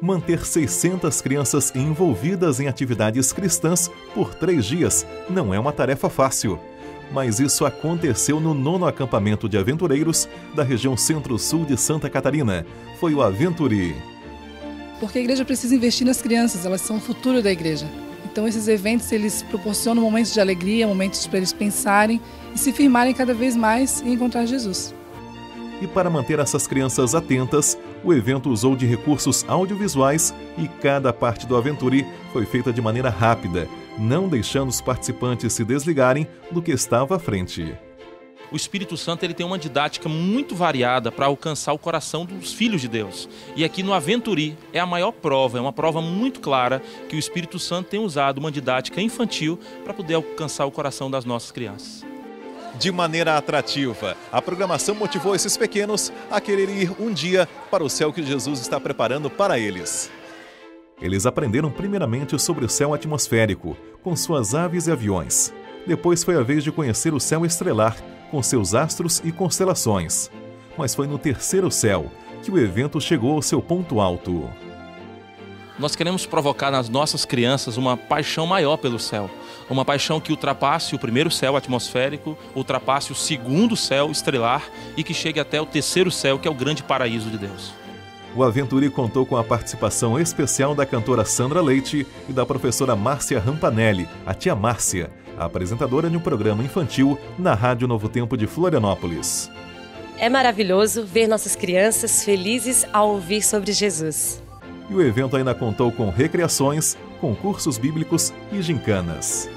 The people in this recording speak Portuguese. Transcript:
Manter 600 crianças envolvidas em atividades cristãs por três dias não é uma tarefa fácil. Mas isso aconteceu no nono acampamento de aventureiros da região centro-sul de Santa Catarina. Foi o Aventuri. Porque a igreja precisa investir nas crianças, elas são o futuro da igreja. Então esses eventos eles proporcionam momentos de alegria, momentos para eles pensarem e se firmarem cada vez mais em encontrar Jesus. E para manter essas crianças atentas, o evento usou de recursos audiovisuais e cada parte do Aventuri foi feita de maneira rápida, não deixando os participantes se desligarem do que estava à frente. O Espírito Santo ele tem uma didática muito variada para alcançar o coração dos filhos de Deus. E aqui no Aventuri é a maior prova, é uma prova muito clara que o Espírito Santo tem usado uma didática infantil para poder alcançar o coração das nossas crianças de maneira atrativa. A programação motivou esses pequenos a querer ir um dia para o céu que Jesus está preparando para eles. Eles aprenderam primeiramente sobre o céu atmosférico, com suas aves e aviões. Depois foi a vez de conhecer o céu estrelar, com seus astros e constelações. Mas foi no terceiro céu que o evento chegou ao seu ponto alto. Nós queremos provocar nas nossas crianças uma paixão maior pelo céu. Uma paixão que ultrapasse o primeiro céu atmosférico, ultrapasse o segundo céu estrelar e que chegue até o terceiro céu, que é o grande paraíso de Deus. O Aventuri contou com a participação especial da cantora Sandra Leite e da professora Márcia Rampanelli, a tia Márcia, a apresentadora de um programa infantil na Rádio Novo Tempo de Florianópolis. É maravilhoso ver nossas crianças felizes ao ouvir sobre Jesus e o evento ainda contou com recreações, concursos bíblicos e gincanas.